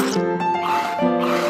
Música